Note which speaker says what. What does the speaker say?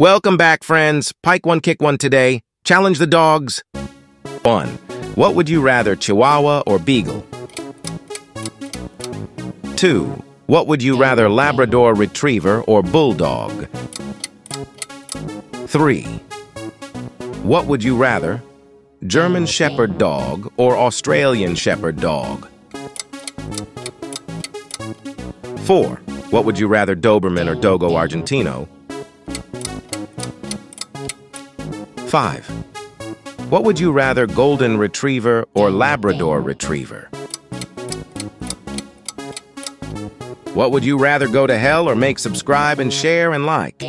Speaker 1: Welcome back, friends. Pike one, kick one today. Challenge the dogs. 1. What would you rather, Chihuahua or Beagle? 2. What would you rather, Labrador Retriever or Bulldog? 3. What would you rather, German Shepherd Dog or Australian Shepherd Dog? 4. What would you rather, Doberman or Dogo Argentino? 5. What would you rather, Golden Retriever or Labrador Retriever? What would you rather go to hell or make subscribe and share and like?